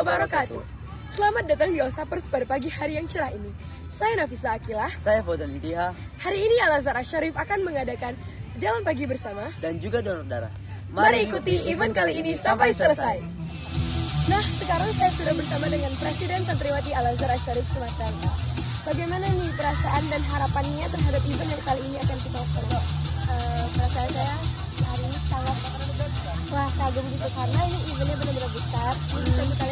wabarakatuh. Selamat datang di Osapers pada pagi hari yang cerah ini. Saya Nafisa Akilah. Saya Fauzan Intiha Hari ini Al Azhar Syarif akan mengadakan jalan pagi bersama. dan juga donor darah. Mari ikuti event kali ini sampai selesai. Nah, sekarang saya sudah bersama dengan Presiden Santriwati Al Azhar Syarif Sumatera. Utara. Bagaimana nih perasaan dan harapannya terhadap event yang kali ini akan kita laksanakan? Eh, perasaan saya hari ini sangat wah kagum gitu karena ini eventnya benar-benar besar Ini bisa kita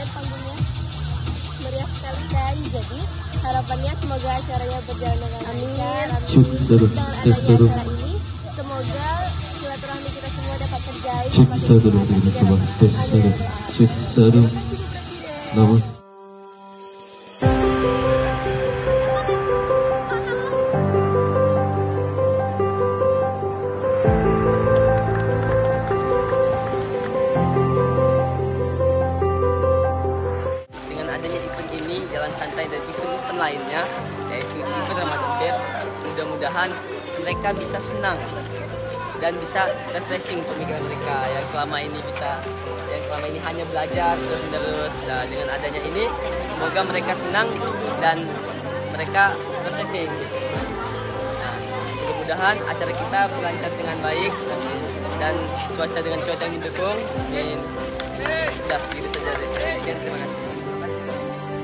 jadi harapannya semoga acaranya berjalan dengan lancar. Amin. Seru, seru. acara ini. Semoga silaturahmi kita semua dapat terjalin Cek semakin seru. Kuat dan santai dan event-event lainnya, yaitu event Ramadan Fair, mudah-mudahan mereka bisa senang dan bisa refreshing pemikiran mereka yang selama ini bisa yang selama ini hanya belajar terus menerus nah, dengan adanya ini semoga mereka senang dan mereka refreshing. Nah, mudah-mudahan acara kita berlancar dengan baik dan cuaca dengan cuaca yang mendukung. Dan sudah segitu saja dari saya. Terima kasih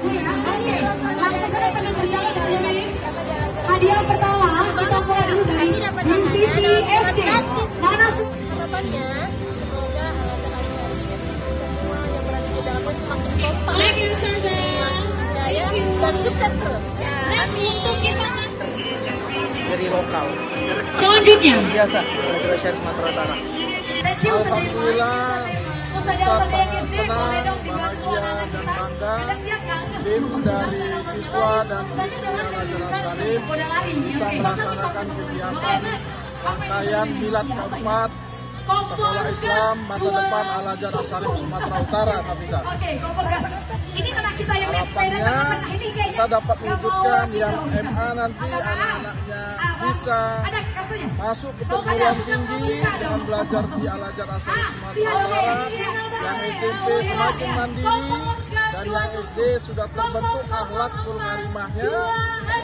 Ya. Oke, langsung saja sambil berjalan dari. Hadiah pertama kita mulai dulu dari divisi SD. Nana harapannya semoga Al-Azhar Syarif semua yang berada di dalamnya semakin kompak jaya dan sukses terus dari lokal Selanjutnya, biasa Syarif Sumatera Utara thank you Alhamdulillah kita SD boleh senang, dong kan? dari siswa dan siswi Al-Azhar bisa melaksanakan kegiatan rangkaian milad keempat Sekolah Islam masa depan Al-Azhar Asarif Sumatera Utara Nafisa. Oke, kompor gas. Ini karena kita yang Harapannya kita dapat wujudkan yang gitu. MA nanti anak-anaknya bisa masuk ke Oh, perguruan tinggi dengan belajar di Al-Azhar Asarif Ah, Sumatera iya, Utara iya, yang iya. SMP Oh, iya, semakin iya. mandiri Tuh. SD sudah terbentuk akhlak karimahnya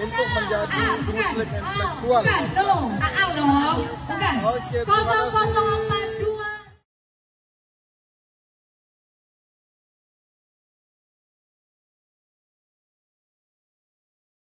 untuk menjadi muslim intelektual. Bukan dong. Dong. Bukan. Oke, terima kasih.